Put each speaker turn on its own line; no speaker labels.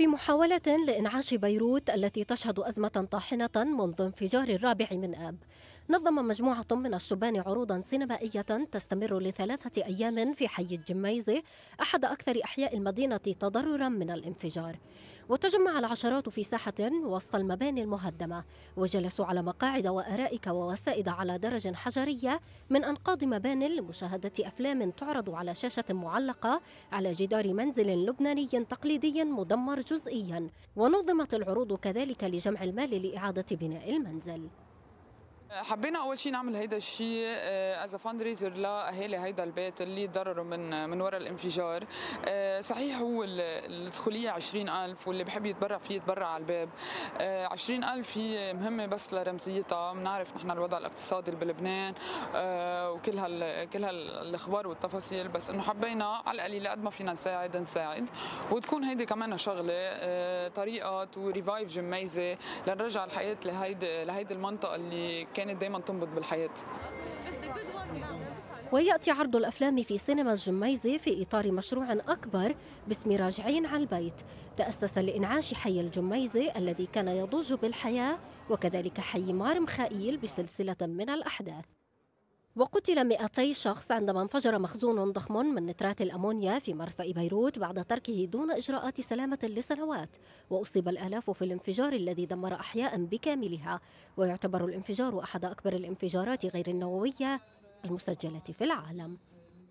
في محاولة لإنعاش بيروت التي تشهد أزمة طاحنة منذ انفجار الرابع من آب. نظم مجموعة من الشبان عروضا سينمائية تستمر لثلاثة أيام في حي الجميزة أحد أكثر أحياء المدينة تضررا من الانفجار. وتجمع العشرات في ساحة وسط المباني المهدمة. وجلسوا على مقاعد وأرائك ووسائد على درج حجرية من أنقاض مبان لمشاهدة أفلام تعرض على شاشة معلقة على جدار منزل لبناني تقليدي مدمر جزئيا. ونظمت العروض كذلك لجمع المال لإعادة بناء المنزل.
حبينا أول شيء نعمل هيدا الشيء as fundraiser لأهالي هيدا البيت اللي تضرروا من من وراء الانفجار. آه، صحيح هو الدخولية 20000 واللي بحب يتبرع فيه يتبرع على الباب. 20000 آه، هي مهمة بس لرمزيتها. بنعرف نحن الوضع الاقتصادي بلبنان. آه، وكل هال كل هالاخبار والتفاصيل بس إنه حبينا على القليل قد ما فينا نساعد نساعد. وتكون هيدي كمان شغلة طريقة to revive جميزة لنرجع الحياة لهيدي لهيدي المنطقة اللي كانت دايما تنبض بالحياة.
ويأتي عرض الأفلام في سينما الجميزة في إطار مشروع أكبر باسم راجعين على البيت. تأسس لإنعاش حي الجميزة الذي كان يضج بالحياة وكذلك حي مار مخائيل بسلسلة من الأحداث. وقتل 200 شخص عندما انفجر مخزون ضخم من نترات الأمونيا في مرفأ بيروت بعد تركه دون إجراءات سلامة لسنوات. وأصيب الآلاف في الانفجار الذي دمر أحياء بكاملها. ويعتبر الانفجار أحد أكبر الانفجارات غير النووية المسجلة في العالم.